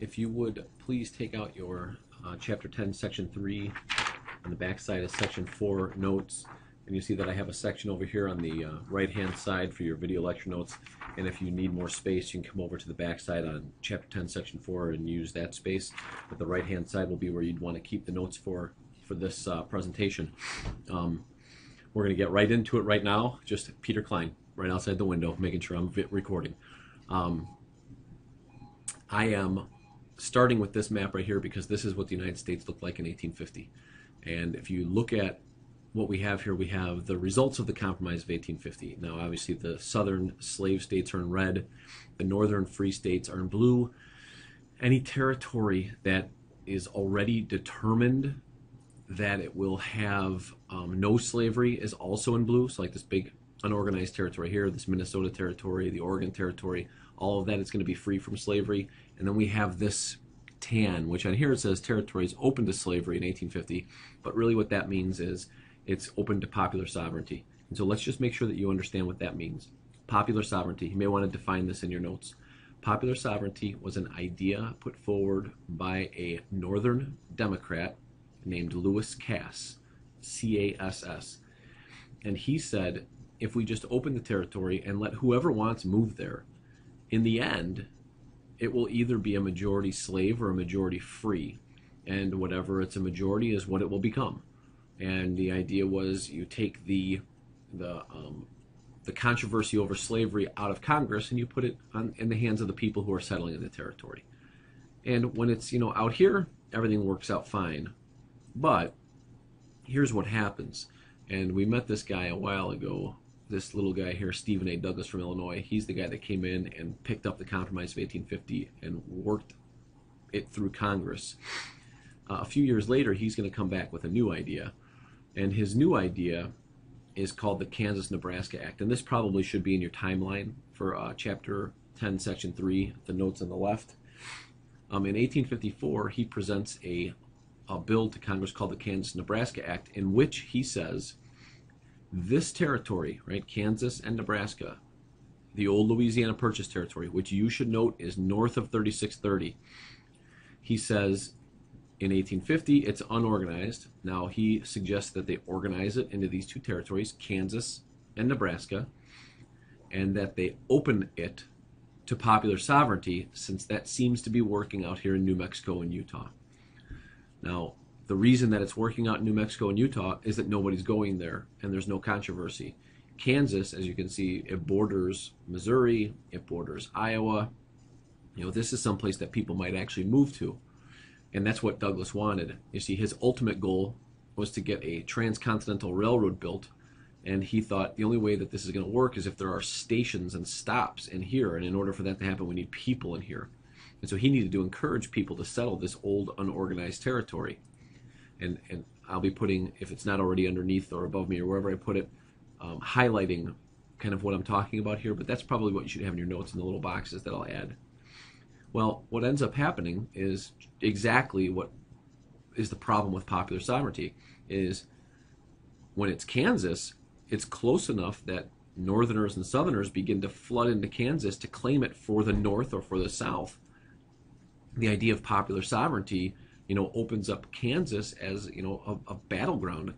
if you would please take out your uh, chapter 10, section 3, on the back side of section 4 notes. And you see that I have a section over here on the uh, right hand side for your video lecture notes. And if you need more space, you can come over to the back side on chapter 10, section 4 and use that space. But the right hand side will be where you'd want to keep the notes for, for this uh, presentation. Um, we're going to get right into it right now. Just Peter Klein, right outside the window, making sure I'm recording. Um, I am starting with this map right here because this is what the United States looked like in 1850. And if you look at what we have here, we have the results of the Compromise of 1850. Now, obviously, the southern slave states are in red, the northern free states are in blue. Any territory that is already determined that it will have um, no slavery is also in blue. So, like this big unorganized territory here, this Minnesota territory, the Oregon territory, all of that is going to be free from slavery. And then we have this tan, which on here it says territories open to slavery in 1850, but really what that means is it's open to popular sovereignty. And so let's just make sure that you understand what that means. Popular sovereignty, you may want to define this in your notes. Popular sovereignty was an idea put forward by a northern Democrat named Lewis Cass, C A S S. And he said if we just open the territory and let whoever wants move there, in the end, it will either be a majority slave or a majority free. And whatever it's a majority is what it will become. And the idea was you take the the um, the controversy over slavery out of Congress and you put it on, in the hands of the people who are settling in the territory. And when it's you know out here, everything works out fine. But here's what happens. And we met this guy a while ago this little guy here, Stephen A. Douglas from Illinois, he's the guy that came in and picked up the Compromise of 1850 and worked it through Congress. Uh, a few years later, he's going to come back with a new idea. And his new idea is called the Kansas Nebraska Act. And this probably should be in your timeline for uh, Chapter 10, Section 3, the notes on the left. Um, in 1854, he presents a, a bill to Congress called the Kansas Nebraska Act, in which he says this territory, right, Kansas and Nebraska, the old Louisiana Purchase territory, which you should note is north of 3630. He says in 1850 it's unorganized. Now he suggests that they organize it into these two territories, Kansas and Nebraska, and that they open it to popular sovereignty since that seems to be working out here in New Mexico and Utah. Now, the reason that it's working out in New Mexico and Utah is that nobody's going there and there's no controversy. Kansas, as you can see, it borders Missouri, it borders Iowa. You know, this is someplace that people might actually move to. And that's what Douglas wanted. You see, his ultimate goal was to get a transcontinental railroad built. And he thought the only way that this is going to work is if there are stations and stops in here. And in order for that to happen, we need people in here. And so he needed to encourage people to settle this old, unorganized territory and and I'll be putting if it's not already underneath or above me or wherever I put it, um, highlighting kind of what I'm talking about here. But that's probably what you should have in your notes in the little boxes that I'll add. Well, what ends up happening is exactly what is the problem with popular sovereignty is when it's Kansas, it's close enough that northerners and southerners begin to flood into Kansas to claim it for the north or for the south. The idea of popular sovereignty you know, opens up Kansas as you know a, a battleground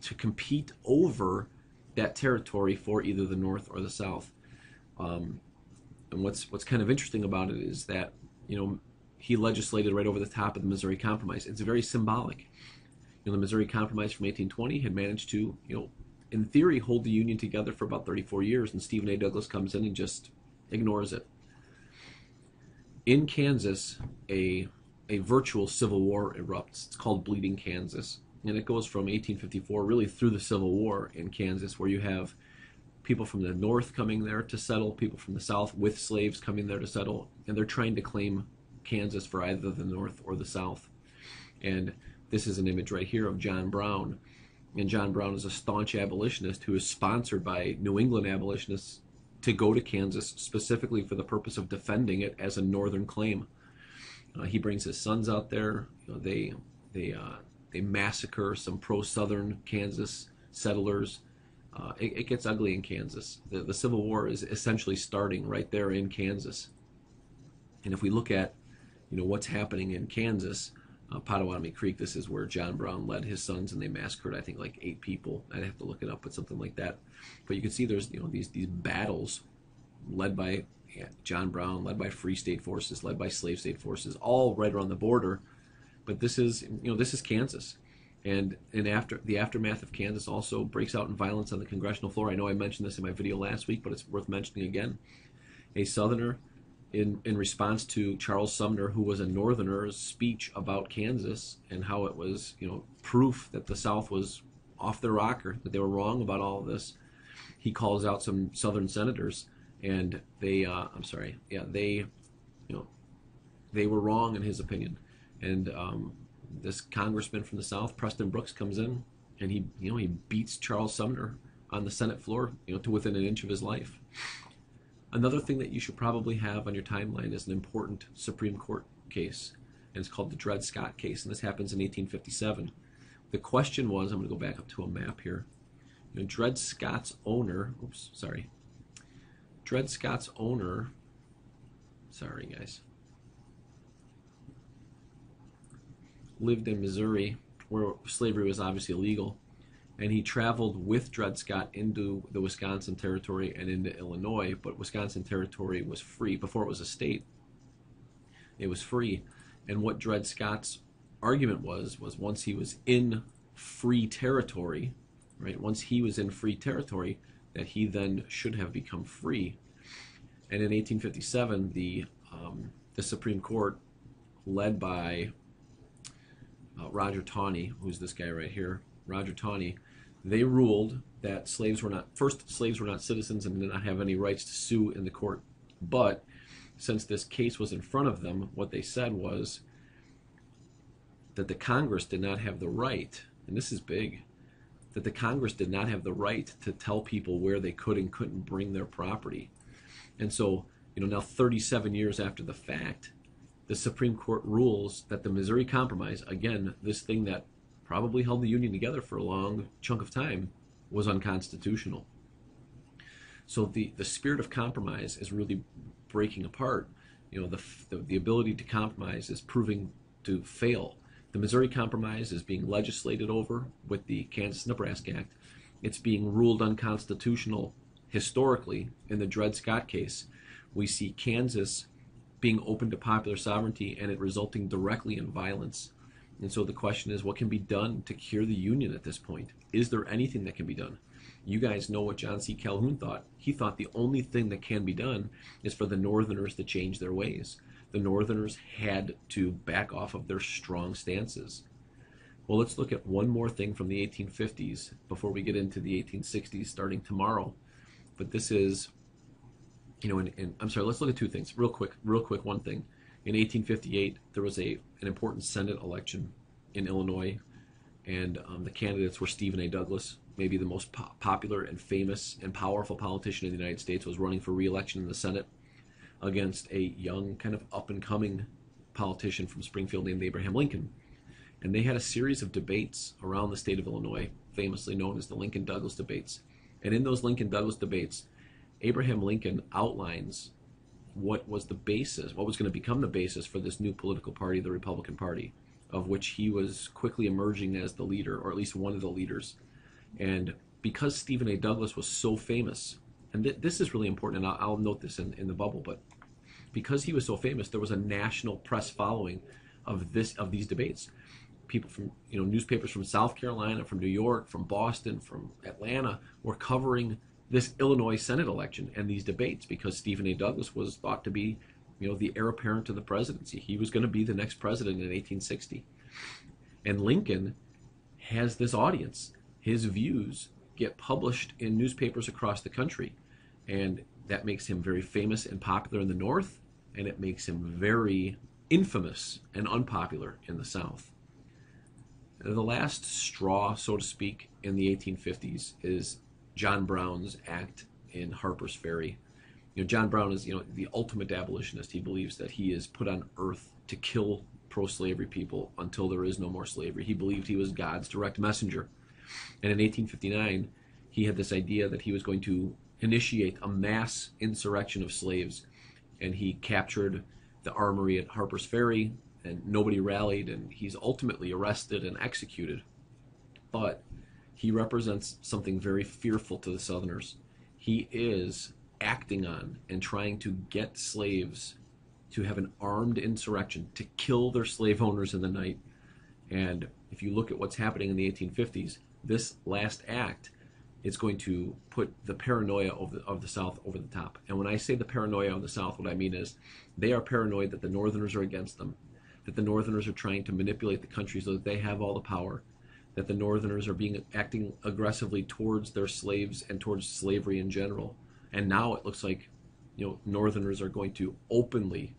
to compete over that territory for either the North or the South. Um, and what's what's kind of interesting about it is that you know he legislated right over the top of the Missouri Compromise. It's very symbolic. You know, the Missouri Compromise from 1820 had managed to you know in theory hold the Union together for about 34 years, and Stephen A. Douglas comes in and just ignores it. In Kansas, a a virtual civil war erupts. It's called Bleeding Kansas. And it goes from 1854 really through the Civil War in Kansas, where you have people from the north coming there to settle, people from the south with slaves coming there to settle, and they're trying to claim Kansas for either the north or the south. And this is an image right here of John Brown. And John Brown is a staunch abolitionist who is sponsored by New England abolitionists to go to Kansas specifically for the purpose of defending it as a northern claim. Uh, he brings his sons out there. You know, they they uh, they massacre some pro-southern Kansas settlers. Uh, it, it, gets ugly in Kansas. The, the Civil War is essentially starting right there in Kansas. And if we look at, you know, what's happening in Kansas, uh, Potawatomi Creek. This is where John Brown led his sons, and they massacred, I think, like eight people. I'd have to look it up, but something like that. But you can see there's, you know, these these battles led by John Brown, led by Free State forces, led by Slave State forces, all right around the border. But this is, you know, this is Kansas, and in after the aftermath of Kansas also breaks out in violence on the congressional floor. I know I mentioned this in my video last week, but it's worth mentioning again. A Southerner in, in response to Charles Sumner, who was a Northerner's speech about Kansas and how it was, you know, proof that the South was off their rocker, that they were wrong about all of this. He calls out some Southern senators, and they, uh, I'm sorry, yeah, they, you know, they were wrong in his opinion. And um, this congressman from the South, Preston Brooks, comes in, and he, you know, he beats Charles Sumner on the Senate floor, you know, to within an inch of his life. Another thing that you should probably have on your timeline is an important Supreme Court case, and it's called the Dred Scott case, and this happens in 1857. The question was, I'm going to go back up to a map here. You know, Dred Scott's owner, oops, sorry. Dred Scott's owner, sorry guys, lived in Missouri, where slavery was obviously illegal, and he traveled with Dred Scott into the Wisconsin Territory and into Illinois, but Wisconsin Territory was free before it was a state. It was free, and what Dred Scott's argument was was once he was in free territory, right? Once he was in free territory, that he then should have become free. And in 1857, the um, the Supreme Court, led by uh, Roger Taney, who's this guy right here, Roger Taney, they ruled that slaves were not first slaves were not citizens and did not have any rights to sue in the court. But since this case was in front of them, what they said was that the Congress did not have the right, and this is big, that the Congress did not have the right to tell people where they could and couldn't bring their property. And so, you know, now 37 years after the fact, the Supreme Court rules that the Missouri Compromise, again, this thing that probably held the Union together for a long chunk of time, was unconstitutional. So the, the spirit of compromise is really breaking apart. You know, the, the, the ability to compromise is proving to fail. The Missouri Compromise is being legislated over with the Kansas Nebraska Act. It's being ruled unconstitutional historically in the Dred Scott case. We see Kansas being open to popular sovereignty and it resulting directly in violence and so the question is, what can be done to cure the Union at this point? Is there anything that can be done? You guys know what John C. Calhoun thought. He thought the only thing that can be done is for the Northerners to change their ways. The Northerners had to back off of their strong stances. Well, let's look at one more thing from the 1850s before we get into the 1860s starting tomorrow. But this is, you know, in, I'm sorry, let's look at two things real quick, real quick. One thing. In 1858, there was a an important Senate election in Illinois, and um, the candidates were Stephen A. Douglas, maybe the most po- popular and famous and powerful politician in the United States, was running for re-election in the Senate against a young, kind of up and coming politician from Springfield named Abraham Lincoln. And they had a series of debates around the state of Illinois, famously known as the Lincoln Douglas debates. And in those Lincoln Douglas debates, Abraham Lincoln outlines what was the basis, what was going to become the basis for this new political party, the Republican Party, of which he was quickly emerging as the leader, or at least one of the leaders. And because Stephen A. Douglas was so famous, and th- this is really important, and I'll, I'll note this in, in the bubble, but because he was so famous, there was a national press following of this of these debates. People from you know newspapers from South Carolina, from New York, from Boston, from Atlanta were covering this Illinois Senate election and these debates because Stephen A. Douglas was thought to be, you know, the heir apparent to the presidency. He was going to be the next president in 1860. And Lincoln has this audience. His views get published in newspapers across the country. And that makes him very famous and popular in the North, and it makes him very infamous and unpopular in the South. The last straw, so to speak, in the 1850s is John Brown's act in Harper's Ferry. You know, John Brown is you know the ultimate abolitionist. He believes that he is put on earth to kill pro-slavery people until there is no more slavery. He believed he was God's direct messenger. And in 1859, he had this idea that he was going to initiate a mass insurrection of slaves, and he captured the armory at Harper's Ferry, and nobody rallied, and he's ultimately arrested and executed. But he represents something very fearful to the Southerners. He is acting on and trying to get slaves to have an armed insurrection to kill their slave owners in the night. And if you look at what's happening in the 1850s, this last act is going to put the paranoia of the, of the South over the top. And when I say the paranoia of the South, what I mean is they are paranoid that the Northerners are against them, that the Northerners are trying to manipulate the country so that they have all the power, that the Northerners are being acting aggressively towards their slaves and towards slavery in general. And now it looks like, you know, Northerners are going to openly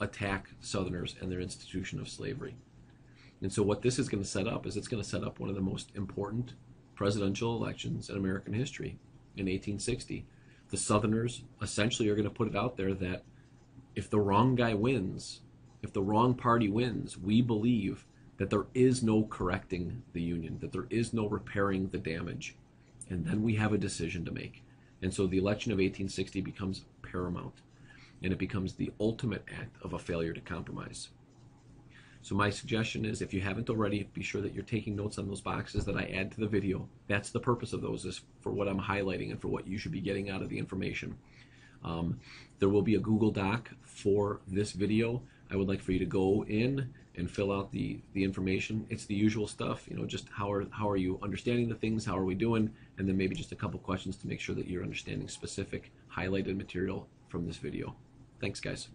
attack Southerners and their institution of slavery. And so what this is going to set up is it's going to set up one of the most important presidential elections in American history in 1860. The Southerners essentially are going to put it out there that if the wrong guy wins, if the wrong party wins, we believe that there is no correcting the Union, that there is no repairing the damage. And then we have a decision to make. And so the election of 1860 becomes paramount, and it becomes the ultimate act of a failure to compromise. So my suggestion is if you haven't already, be sure that you're taking notes on those boxes that I add to the video. That's the purpose of those is for what I'm highlighting and for what you should be getting out of the information. Um, there will be a Google Doc for this video. I would like for you to go in and fill out the, the information. It's the usual stuff, you know, just how are, how are you understanding the things, how are we doing, and then maybe just a couple questions to make sure that you're understanding specific highlighted material from this video. Thanks, guys.